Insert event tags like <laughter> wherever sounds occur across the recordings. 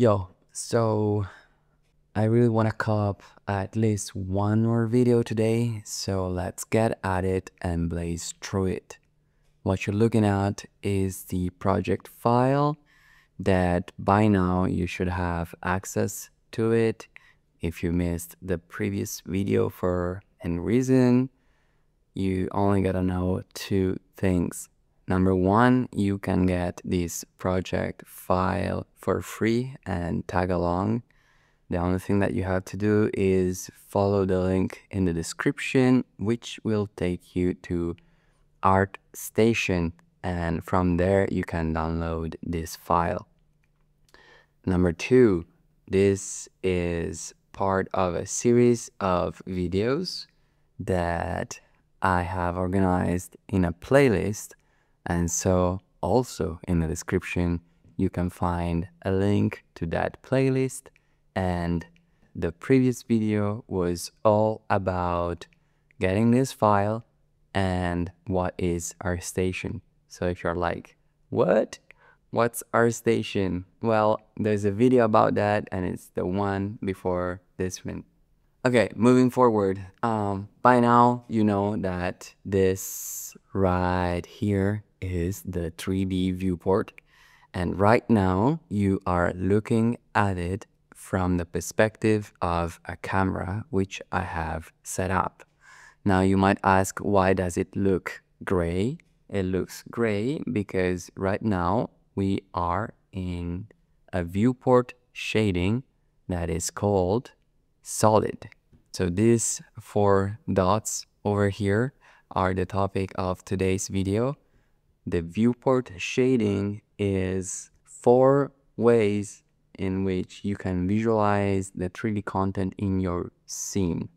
Yo, so I really want to cop at least one more video today, so let's get at it and blaze through it. What you're looking at is the project file that by now you should have access to it. If you missed the previous video for any reason, you only gotta know two things. Number one, you can get this project file for free and tag along. The only thing that you have to do is follow the link in the description, which will take you to ArtStation. And from there, you can download this file. Number two, this is part of a series of videos that I have organized in a playlist. And so also in the description, you can find a link to that playlist. And the previous video was all about getting this file and what is ArtStation. So if you're like, what? What's ArtStation? Well, there's a video about that and it's the one before this one. Okay, moving forward. Um, by now, you know that this right here is the 3D viewport. And right now, you are looking at it from the perspective of a camera, which I have set up. Now, you might ask, why does it look gray? It looks gray because right now we are in a viewport shading that is called solid. So these four dots over here are the topic of today's video. The viewport shading is four ways in which you can visualize the 3D content in your scene.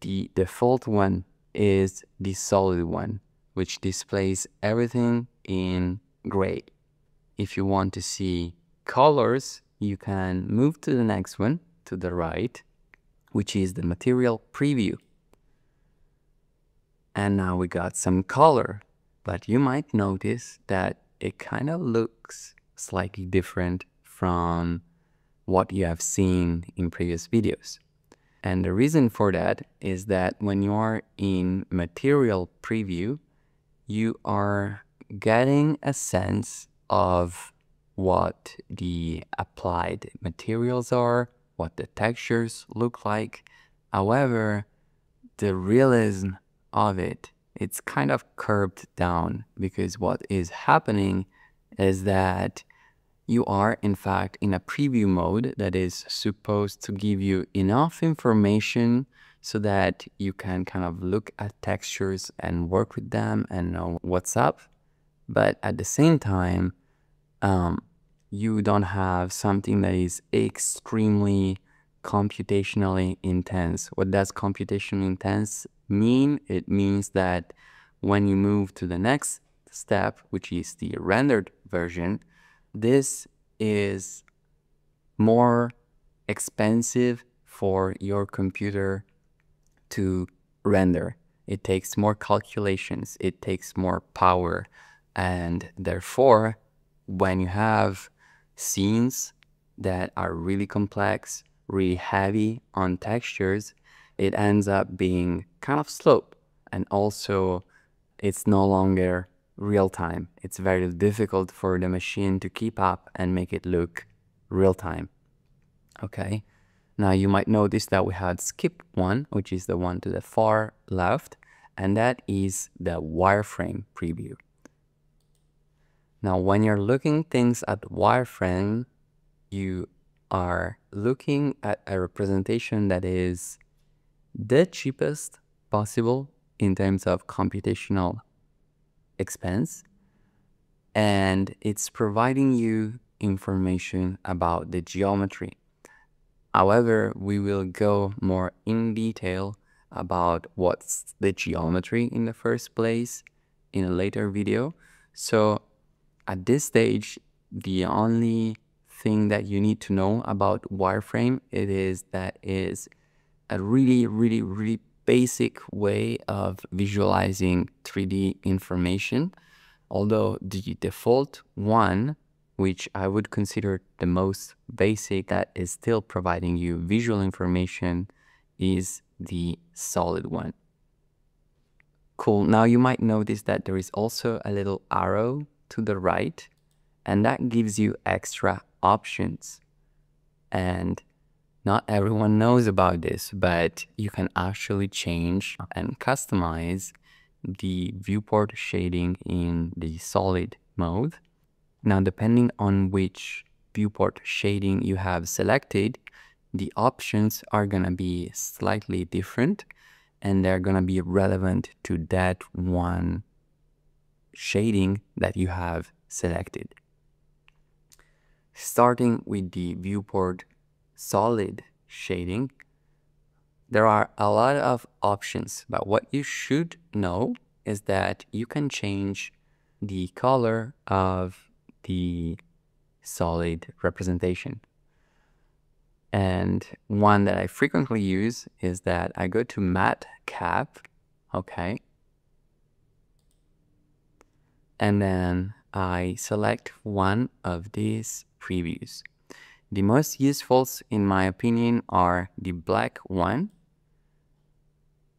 The default one is the solid one, which displays everything in gray. If you want to see colors, you can move to the next one to the right, which is the material preview. And now we got some color, but you might notice that it kind of looks slightly different from what you have seen in previous videos. And the reason for that is that when you are in material preview, you are getting a sense of what the applied materials are, what the textures look like. However, the realism of it, it's kind of curved down because what is happening is that you are in fact in a preview mode that is supposed to give you enough information so that you can kind of look at textures and work with them and know what's up. But at the same time, um, you don't have something that is extremely computationally intense. What does computationally intense mean? It means that when you move to the next step, which is the rendered version, this is more expensive for your computer to render. It takes more calculations, it takes more power, and therefore, when you have scenes that are really complex, really heavy on textures, it ends up being kind of slow. And also, it's no longer real time. It's very difficult for the machine to keep up and make it look real time. Okay. Now you might notice that we had skip one, which is the one to the far left, and that is the wireframe preview. Now, when you're looking things at wireframe, you are looking at a representation that is the cheapest possible in terms of computational expense. And it's providing you information about the geometry. However, we will go more in detail about what's the geometry in the first place in a later video. So at this stage, the only thing that you need to know about wireframe it is that is a really, really, really basic way of visualizing 3D information. Although the default one, which I would consider the most basic that is still providing you visual information, is the solid one. Cool. Now you might notice that there is also a little arrow to the right, and that gives you extra options. And not everyone knows about this, but you can actually change and customize the viewport shading in the solid mode. Now, depending on which viewport shading you have selected, the options are going to be slightly different and they're going to be relevant to that one shading that you have selected. Starting with the viewport solid shading, there are a lot of options, but what you should know is that you can change the color of the solid representation. And one that I frequently use is that I go to matte cap, okay, and then I select one of these previews. The most useful, in my opinion, are the black one,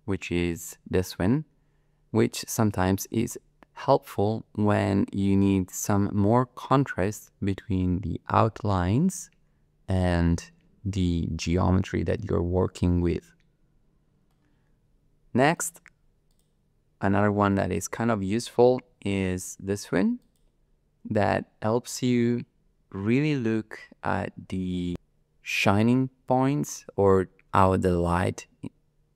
which is this one, which sometimes is helpful when you need some more contrast between the outlines and the geometry that you're working with. Next, another one that is kind of useful is this one that helps you really look at the shining points or how the light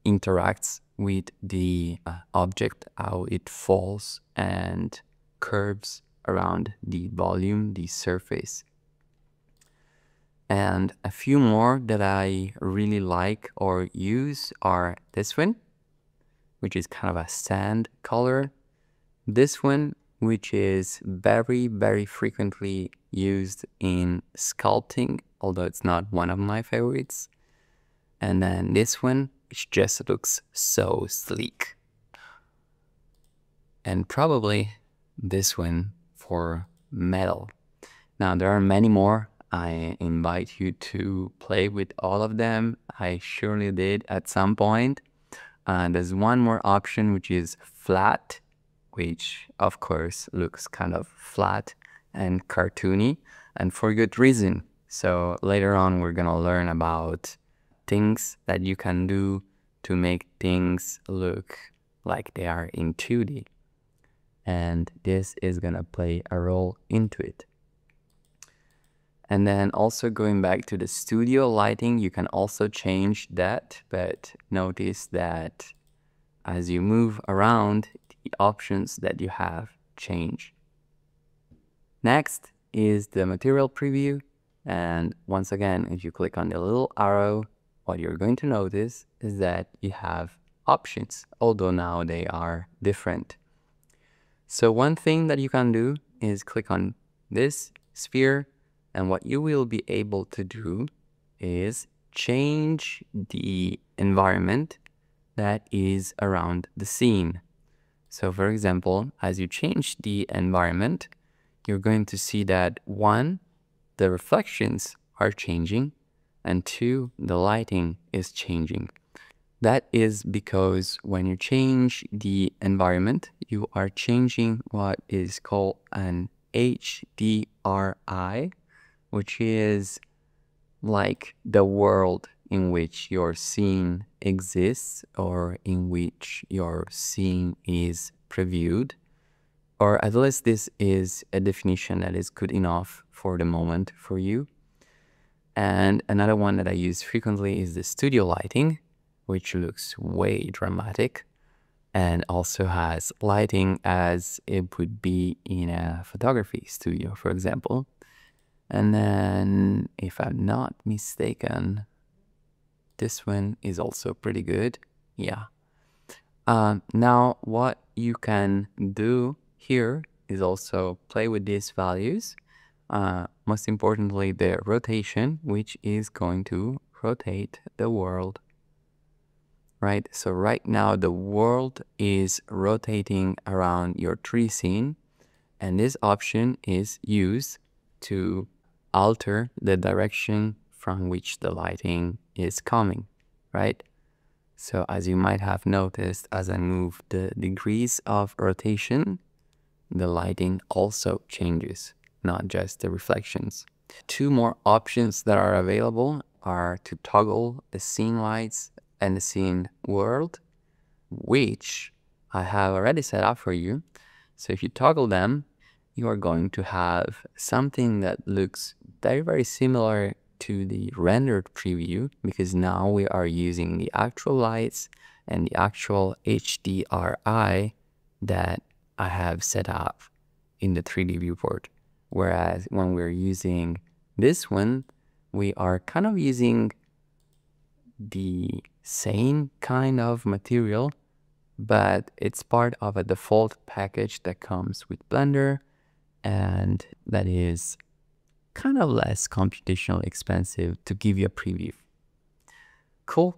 interacts with the uh, object, how it falls and curves around the volume, the surface. And a few more that I really like or use are this one, which is kind of a sand color. This one which is very, very frequently used in sculpting, although it's not one of my favorites. And then this one, which just looks so sleek. And probably this one for metal. Now, there are many more. I invite you to play with all of them. I surely did at some point. Uh, there's one more option, which is flat which of course looks kind of flat and cartoony and for good reason. So later on, we're going to learn about things that you can do to make things look like they are in 2D. And this is going to play a role into it. And then also going back to the studio lighting, you can also change that, but notice that as you move around, the options that you have change. Next is the material preview. And once again, if you click on the little arrow, what you're going to notice is that you have options, although now they are different. So one thing that you can do is click on this sphere and what you will be able to do is change the environment that is around the scene. So for example, as you change the environment, you're going to see that one, the reflections are changing, and two, the lighting is changing. That is because when you change the environment, you are changing what is called an HDRI, which is like the world in which you're scene exists or in which your scene is previewed, or at least this is a definition that is good enough for the moment for you. And another one that I use frequently is the studio lighting, which looks way dramatic and also has lighting as it would be in a photography studio, for example. And then, if I'm not mistaken, this one is also pretty good. Yeah. Um, now, what you can do here is also play with these values. Uh, most importantly, the rotation, which is going to rotate the world. Right? So right now, the world is rotating around your tree scene. And this option is used to alter the direction from which the lighting is coming, right? So as you might have noticed, as I move the degrees of rotation, the lighting also changes, not just the reflections. Two more options that are available are to toggle the scene lights and the scene world, which I have already set up for you. So if you toggle them, you are going to have something that looks very, very similar to the rendered preview because now we are using the actual lights and the actual HDRI that I have set up in the 3D viewport. Whereas when we're using this one, we are kind of using the same kind of material, but it's part of a default package that comes with Blender and that is kind of less computational expensive to give you a preview. Cool.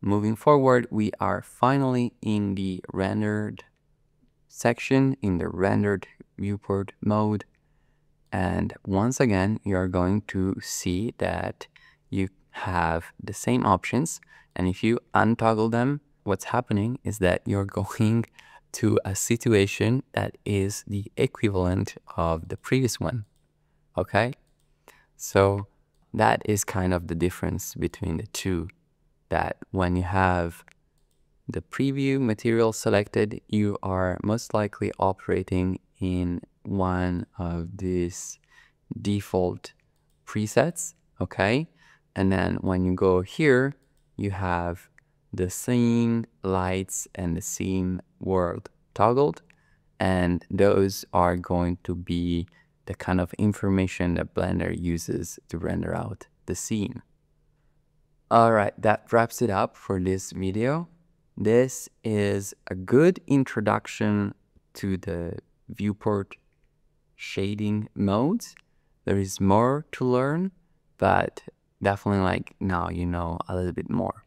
Moving forward, we are finally in the rendered section in the rendered viewport mode. And once again, you're going to see that you have the same options. And if you untoggle them, what's happening is that you're <laughs> going to a situation that is the equivalent of the previous one. Okay? So that is kind of the difference between the two. That when you have the preview material selected, you are most likely operating in one of these default presets, okay? And then when you go here, you have the scene lights and the scene world toggled, and those are going to be the kind of information that Blender uses to render out the scene. Alright, that wraps it up for this video. This is a good introduction to the viewport shading modes. There is more to learn, but definitely like now you know a little bit more.